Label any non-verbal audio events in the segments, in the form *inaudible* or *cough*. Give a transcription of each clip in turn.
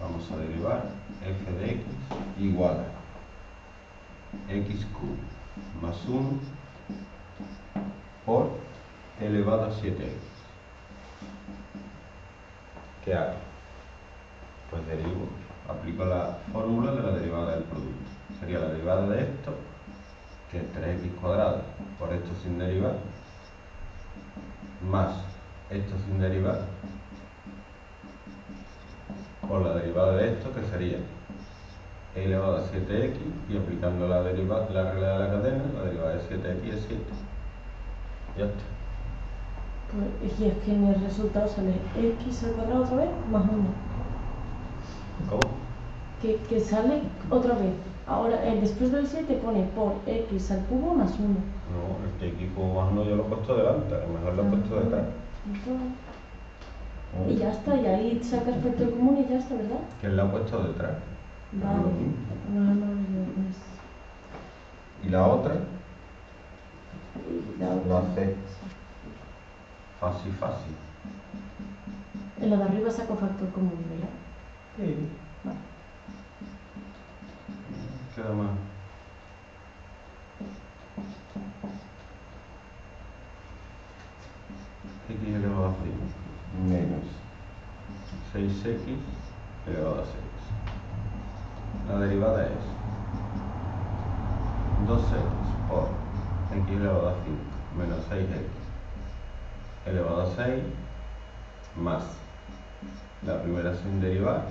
vamos a derivar f de x igual a x cubo más 1 por elevado a 7x. ¿Qué hago? Pues derivo, aplico la fórmula de la derivada del producto. Sería la derivada de esto, que es 3x cuadrado por esto sin derivar, más esto sin derivar, por la derivada de esto, que sería e elevado a 7x, y aplicando la, derivada, la regla de la cadena, la derivada de 7x es 7. Ya está. Pues, y es que en el resultado sale x al cuadrado otra vez más 1. ¿Cómo? Que, que sale otra vez. Ahora, después del 7 pone por x al cubo más 1. No, el que x cubo más 1 yo lo he puesto delante, a lo mejor lo he puesto detrás. Y ya está, y ahí sacas factor común y ya está, ¿verdad? ¿Quién lo ha puesto detrás? Vale. lo. No, no, no, no es. Y la otra Y la lo otra. hace fácil, fácil. En la de arriba saco factor común, ¿verdad? Sí. Vale. Queda más. x elevado a 5 menos 6x elevado a 6. La derivada es 2x por x elevado a 5 menos 6x elevado a 6 más la primera sin derivar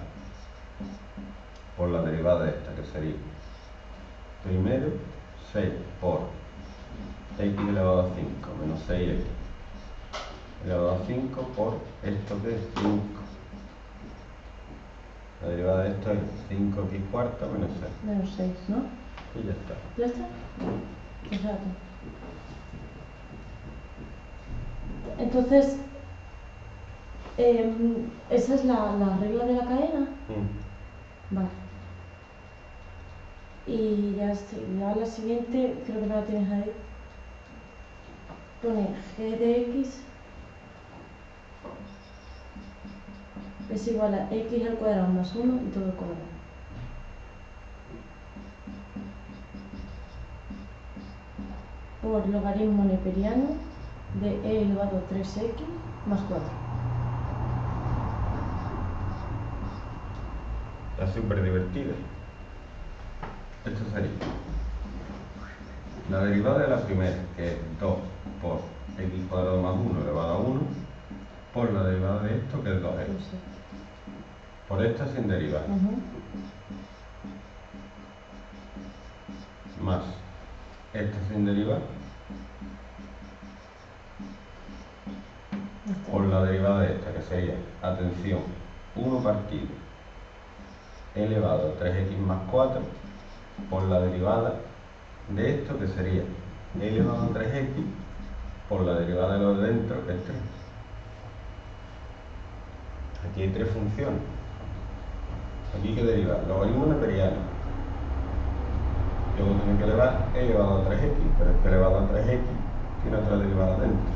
por la derivada de esta, que sería primero 6 por x elevado a 5 menos 6x elevado a 5 por esto que es 5. La derivada de esto es 5x cuarta menos 6. Menos 6, ¿no? Y ya está. ¿Ya está? Exacto. Entonces, em, esa es la, la regla de la cadena. Mm. Vale. Y ya, está, ya la siguiente, creo que no la tienes ahí. Pone g de x es igual a x al cuadrado más 1 y todo al cuadrado. Por logaritmo neperiano de e elevado a 3x más 4. Es súper divertida. Esto sería la derivada de la primera, que es 2 por x cuadrado más 1 elevado a 1, por la derivada de esto, que es 2x. Pues sí. Por esta sin derivar, más esta sin derivar, por la derivada de esta, que sería, atención, 1 partido elevado a 3x más 4, por la derivada de esto, que sería e elevado a 3x, por la derivada de lo de dentro, que es 3. Hay tres funciones. Aquí que derivar logaritmo neperiano. Luego tiene que elevar e elevado a 3x, pero es que elevado a 3x tiene otra derivada dentro.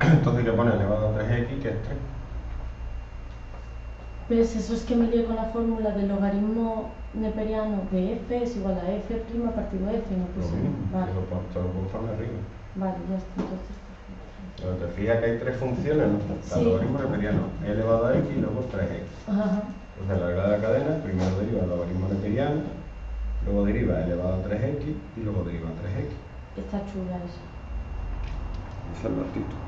*clears throat* Entonces hay que poner elevado a 3x, que es 3. ¿Ves? Eso es que me lío con la fórmula del logaritmo neperiano de f es igual a f' partido f, no Lo puse mismo, Vale, lo pon- te lo puedo poner arriba. vale, ya está. Entonces, Pero te fijas que hay tres funciones, ¿no? Sí. el logaritmo neperiano, e elevado a x y luego 3x. Ajá. Entonces la regla de la cadena, primero deriva el logaritmo neperiano, luego deriva e elevado a 3x y luego deriva 3x. Está chula esa. Ese es el ratito.